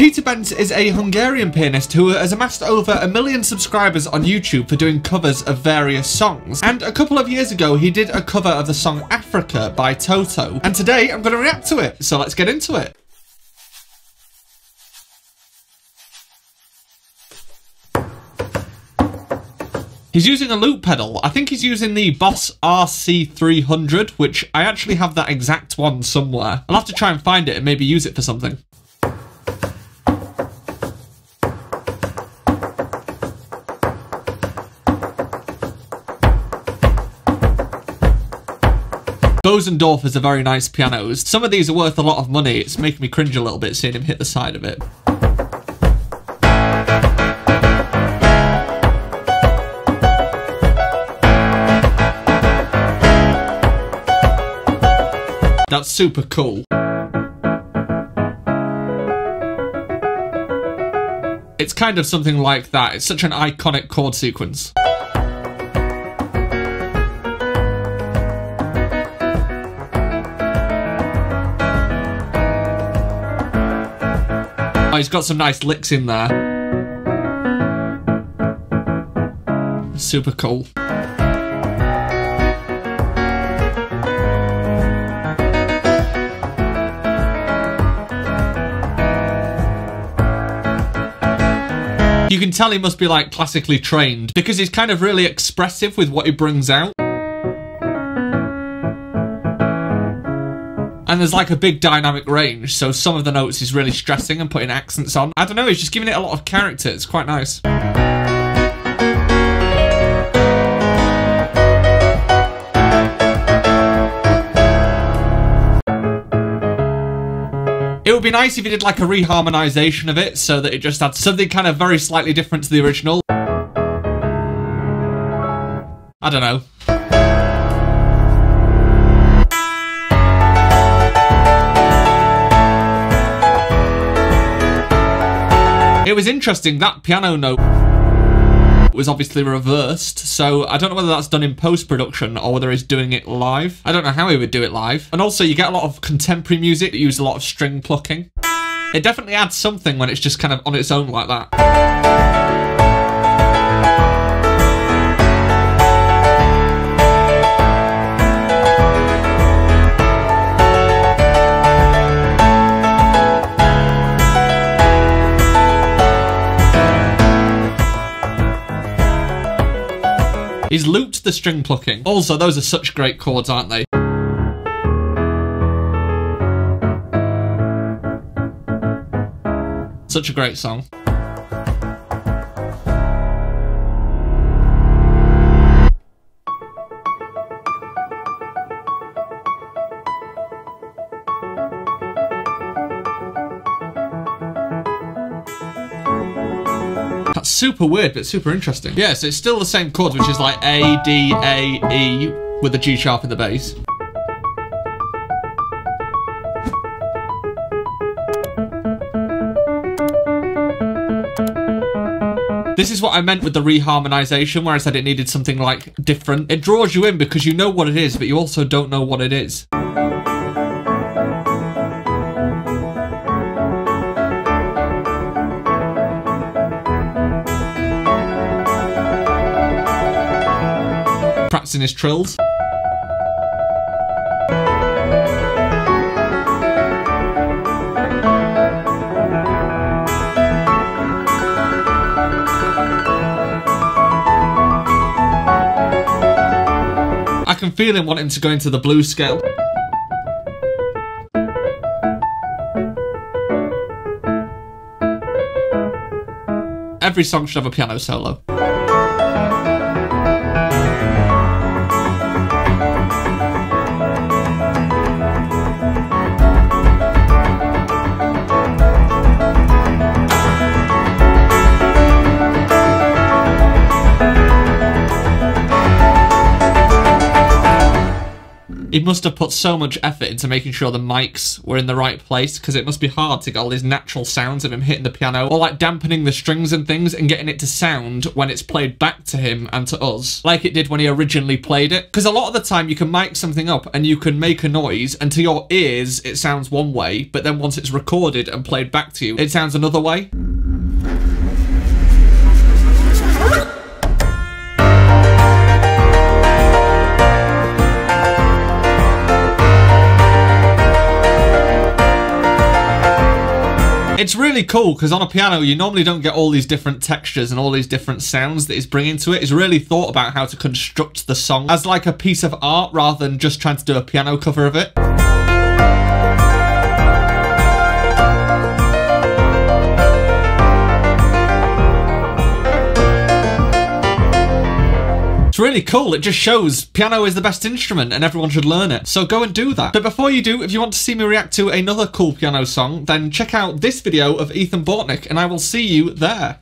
Peter Bence is a Hungarian pianist who has amassed over a million subscribers on YouTube for doing covers of various songs. And a couple of years ago, he did a cover of the song Africa by Toto. And today, I'm going to react to it. So let's get into it. He's using a loop pedal. I think he's using the Boss RC300, which I actually have that exact one somewhere. I'll have to try and find it and maybe use it for something. Bosendorf is a very nice pianos. Some of these are worth a lot of money. It's making me cringe a little bit seeing him hit the side of it. That's super cool. It's kind of something like that. It's such an iconic chord sequence. Oh, he's got some nice licks in there. Super cool. You can tell he must be like classically trained because he's kind of really expressive with what he brings out. And there's like a big dynamic range, so some of the notes he's really stressing and putting accents on. I don't know, he's just giving it a lot of character. It's quite nice. It would be nice if he did like a reharmonization of it so that it just had something kind of very slightly different to the original. I don't know. It was interesting, that piano note was obviously reversed, so I don't know whether that's done in post-production or whether he's doing it live. I don't know how he would do it live. And also, you get a lot of contemporary music that use a lot of string plucking. It definitely adds something when it's just kind of on its own like that. He's looped the string plucking. Also, those are such great chords, aren't they? Such a great song. Super weird, but super interesting. Yeah, so it's still the same chords, which is like A, D, A, E, with the G sharp in the bass. This is what I meant with the reharmonization, where I said it needed something like different. It draws you in because you know what it is, but you also don't know what it is. Practicing his trills. I can feel him wanting to go into the blues scale. Every song should have a piano solo. He must have put so much effort into making sure the mics were in the right place because it must be hard to get all these natural sounds of him hitting the piano or like dampening the strings and things and getting it to sound when it's played back to him and to us like it did when he originally played it. Because a lot of the time you can mic something up and you can make a noise and to your ears it sounds one way, but then once it's recorded and played back to you, it sounds another way. It's really cool because on a piano you normally don't get all these different textures and all these different sounds that he's bringing to it. He's really thought about how to construct the song as like a piece of art rather than just trying to do a piano cover of it. Really cool. It just shows piano is the best instrument and everyone should learn it. So go and do that. But before you do, if you want to see me react to another cool piano song, then check out this video of Ethan Bortnick and I will see you there.